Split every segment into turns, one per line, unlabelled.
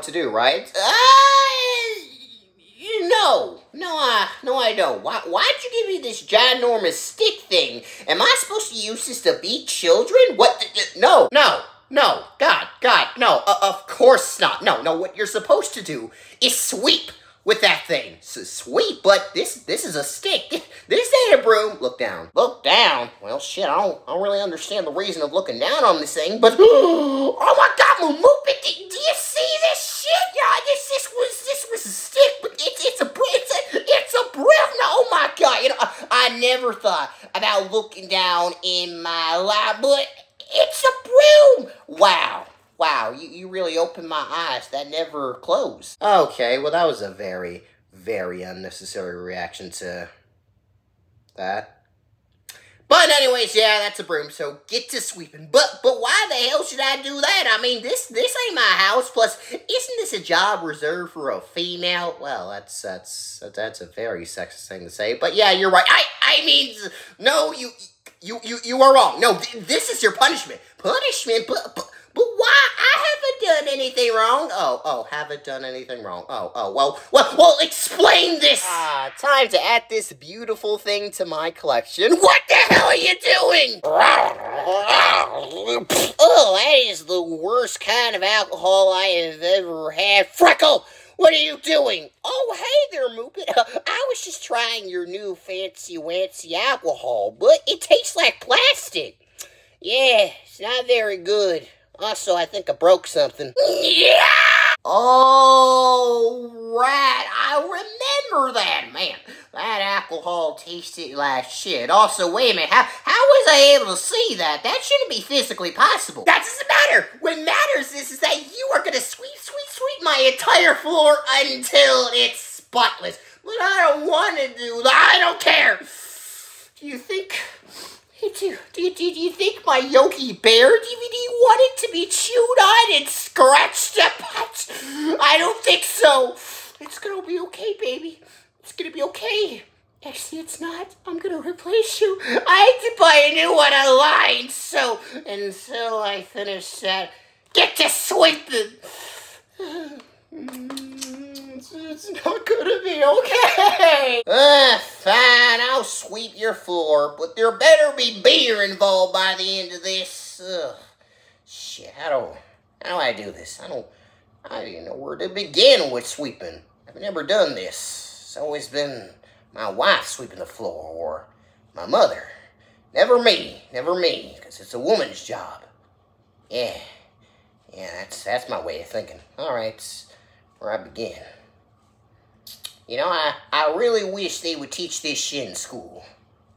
What to do, right? Uh, no, no, I, no, I don't. Why, why'd you give me this ginormous stick thing? Am I supposed to use this to beat children? What? No, no, no, God, God, no, uh, of course not. No, no, what you're supposed to do is sweep with that thing. So sweep, but this this is a stick. This ain't a broom. Look down. Look down. Well, shit, I don't, I don't really understand the reason of looking down on this thing, but oh my God, Moopit, do, do you see this shit? Yeah, this this was this was a stick, but it's it's a it's a it's a broom. No, oh my God, you know I, I never thought about looking down in my life, but it's a broom. Wow. Wow, you, you really opened my eyes. That never closed. Okay, well, that was a very, very unnecessary reaction to that. But anyways, yeah, that's a broom, so get to sweeping. But but why the hell should I do that? I mean, this this ain't my house. Plus, isn't this a job reserved for a female? Well, that's that's that's a very sexist thing to say. But yeah, you're right. I I mean, no, you you you you are wrong. No, th this is your punishment. Punishment, but, but but why? I done anything wrong. Oh, oh, haven't done anything wrong. Oh, oh, well, well, well, explain this. Ah, time to add this beautiful thing to my collection. What the hell are you doing? oh, that is the worst kind of alcohol I have ever had. Freckle! What are you doing? Oh, hey there, Moopit. I was just trying your new fancy wancy alcohol, but it tastes like plastic. Yeah, it's not very good. Also, I think I broke something. Yeah! Oh, right. I remember that, man. That alcohol tasted like shit. Also, wait a minute. How, how was I able to see that? That shouldn't be physically possible. That doesn't matter. What matters is, is that you are going to sweep, sweep, sweep my entire floor until it's spotless. But I don't want to do that. I don't care. Do you think do, do, do, you think my Yogi Bear DVD wanted to be chewed on and scratched up? I don't think so. It's gonna be okay, baby. It's gonna be okay. Actually, it's not. I'm gonna replace you. I had to buy a new one online, so until I finish that, get to sweeping. Mm. It's, not gonna be okay. Uh, fine, I'll sweep your floor, but there better be beer involved by the end of this. Ugh. Shit, how don't. how do I do this? I don't, I even know where to begin with sweeping. I've never done this. It's always been my wife sweeping the floor, or my mother. Never me, never me, because it's a woman's job. Yeah, yeah, that's, that's my way of thinking. All right, where I begin. You know, I, I really wish they would teach this shit in school.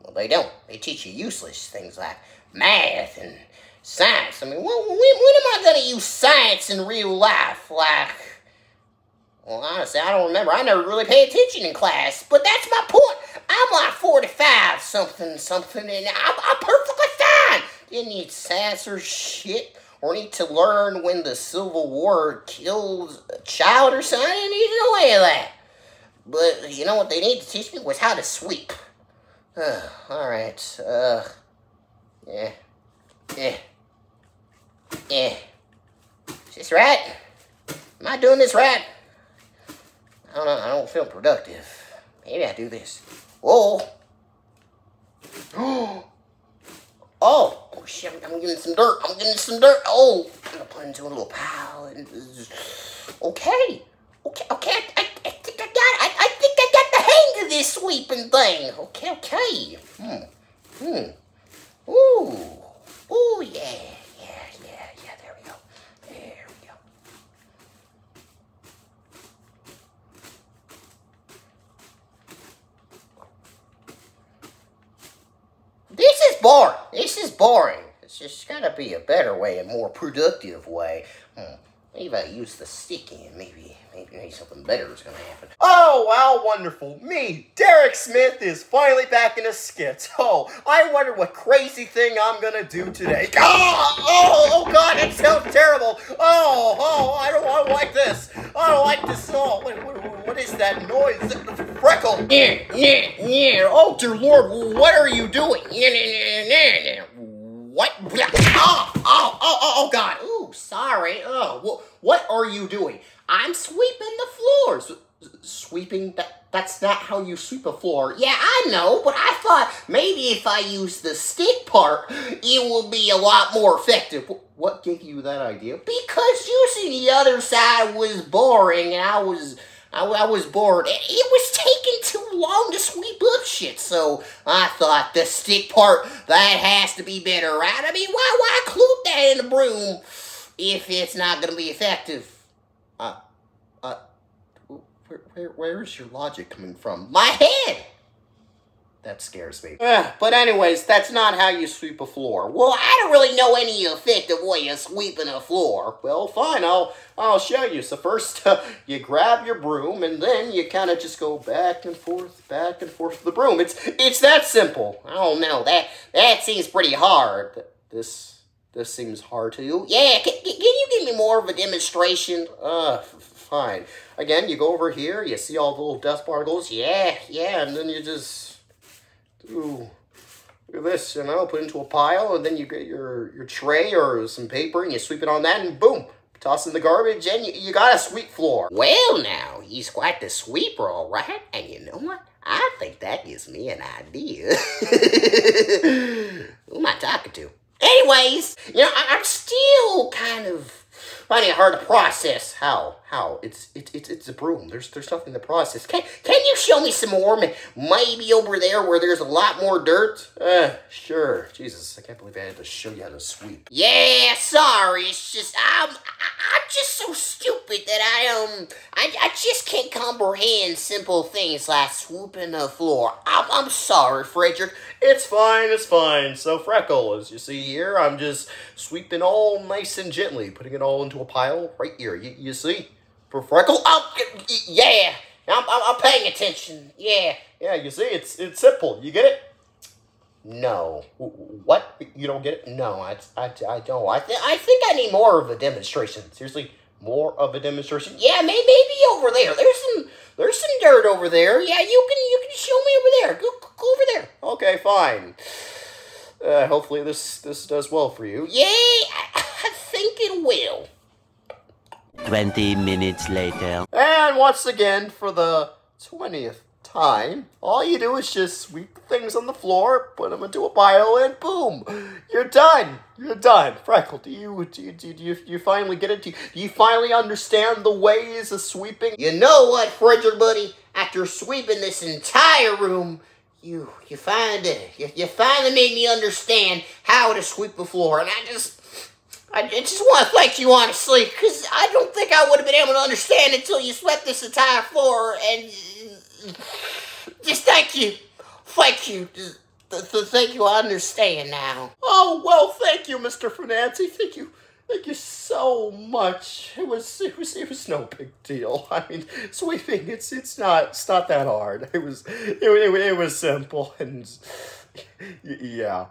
Well, they don't. They teach you useless things like math and science. I mean, when, when, when am I going to use science in real life? Like, well, honestly, I don't remember. I never really paid attention in class. But that's my point. I'm like 45 something, something, and I'm, I'm perfectly fine. Didn't need science or shit or need to learn when the Civil War killed a child or something. I didn't need to know any of that. But you know what they need to teach me was how to sweep. Uh, Alright, uh, yeah, yeah, yeah. Is this right? Am I doing this right? I don't know, I don't feel productive. Maybe I do this. Whoa! oh! Oh, shit, I'm getting some dirt. I'm getting some dirt. Oh, I'm gonna put into a little pile. And, okay. Okay, okay, thing. Okay, okay. Hmm. Hmm. Ooh. Ooh, yeah. Yeah, yeah, yeah. There we go. There we go. This is boring. This is boring. It's just gotta be a better way, a more productive way. Hmm. Maybe I use the stick in, maybe maybe, maybe something better is to happen.
Oh, wow, wonderful. Me, Derek Smith, is finally back in a skit. Oh, I wonder what crazy thing I'm to do today. Oh, oh, oh, God, it sounds terrible. Oh, oh, I don't, I don't like this. I don't like this. Oh, what, what, what is that noise? Freckle.
Yeah, yeah, yeah. Oh, dear Lord, what are you doing? Yeah. What? Ah, oh, oh, oh, oh, God.
Sorry.
Oh, wh- what are you doing?
I'm sweeping the floors.
Sweeping? That, that's not how you sweep a floor.
Yeah, I know, but I thought maybe if I use the stick part, it will be a lot more effective.
What gave you that idea?
Because using the other side was boring, and I was I, I was bored. It, it was taking too long to sweep up shit, so I thought the stick part that has to be better, right? I mean, why why include that in the broom if it's not gonna be effective?
Where, where, where's your logic coming from?
My head.
That scares me. Eh, but anyways, that's not how you sweep a floor.
Well, I don't really know any effective way of sweeping a floor.
Well, fine, I'll I'll show you. So first, uh, you grab your broom, and then you kind of just go back and forth, back and forth with the broom. It's it's that simple.
I don't know, that that seems pretty hard.
This this seems hard to you.
Yeah, can, can you give me more of a demonstration?
Uh, fine. Again, you go over here. You see all the little dust particles.
Yeah, yeah.
and then you just do this, you know, put into a pile, and then you get your your tray or some paper, and you sweep it on that, and boom, toss in the garbage, and you, you got a sweep floor.
Well, now, he's quite the sweeper, all right. And you know what? I think that gives me an idea. Who am I talking to? Anyways, you know, I- I'm still kind of finding it hard to process.
How? How? It's it's it's it's a broom. There's there's nothing to process.
Can, can you show me some more? Maybe over there where there's a lot more dirt?
Uh, sure. Jesus, I can't believe I had to show you how to sweep.
Yeah, sorry. It's just I'm I'm just so stupid that I um I, I just can't comprehend simple things like swooping the floor. I'm I'm sorry, Frederick.
It's fine, it's fine. So, Freckle, as you see here, I'm just sweeping all nice and gently, putting it all into a pile right here. You, you see? For Freckle,
yeah, I'm, I'm I'm paying attention. Yeah.
yeah, you see, it's it's simple. You get it?
No.
What? You don't get it? No, I, I, I don't. I,
th- I think I need more of a demonstration.
seriously more of a demonstration.
Yeah, may- maybe over there. There's some there's some dirt over there. Yeah, you can you can show me over there. Go go over there.
Okay, fine. Uh, hopefully this this does well for you.
Yay! I, I think it will.
20 minutes later.
And once again, for the twentieth time, all you do is just sweep the things on the floor, put them into a pile, and boom, you're done. You're done. Freckle, do you do you, do you, do you, finally get it? Do you, do you finally understand the ways of sweeping?
You know what, Frederick, buddy? After sweeping this entire room, you you find it. You, you finally made me understand how to sweep the floor, and I just. I I just want to thank you, honestly, because I don't think I would have been able to understand until you swept this entire floor, and just thank you. Thank you. Just, th- th- thank you, I understand now.
Oh well, thank you, Mr. Finanzi. Thank you, thank you so much. It was it was it was no big deal. I mean, sweeping it's it's not it's not that hard. It was it, it, it was simple and yeah.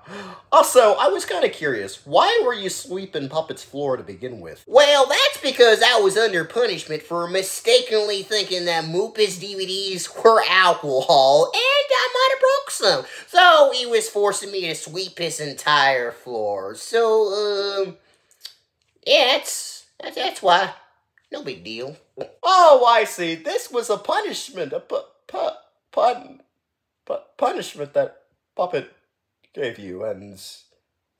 Also, I was kind of curious. Why were you sweeping Puppet's floor to begin with?
Well, because I was under punishment for mistakenly thinking that Moopus DVDs were alcohol, and I might have broke some. So he was forcing me to sweep his entire floor. So, um, yeah, that's that's, that's why. No big deal.
Oh, I see. This was a punishment, a pu- pu- pun, pu- punishment that Puppet gave you, and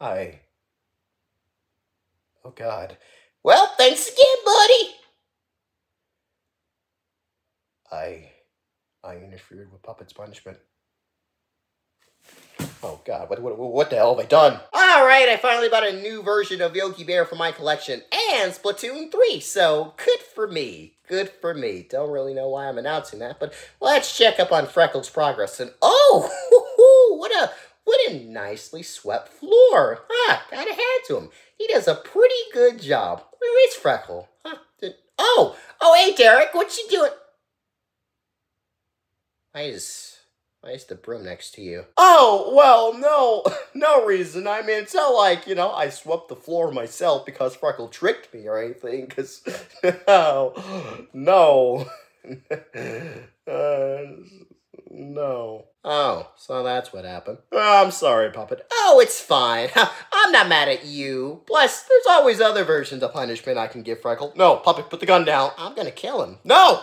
I. Oh God.
Well, thanks again, buddy.
I I interfered with Puppet's punishment. Oh God, what, what, what the hell have I done? Alright, I finally bought a new version of Yogi Bear for my collection and Splatoon 3, so good for me. Good for me. Don't really know why I'm announcing that, but let's check up on Freckles' progress. And oh, what a nicely swept floor. Huh, gotta hand to him. He does a pretty good job. Where is Freckle? Huh, oh, oh, hey Derek, what you doing? Why is why is the broom next to you? Oh well, no, no reason. I mean, it's not like you know I swept the floor myself because Freckle tricked me or anything. Cause no, no, uh, no. Oh, so that's what happened. Oh, I'm sorry, Puppet.
Oh, it's fine. I'm not mad at you.
Plus, there's always other versions of punishment I can give Freckle. No, Puppet, put the gun down.
I'm gonna kill him.
No!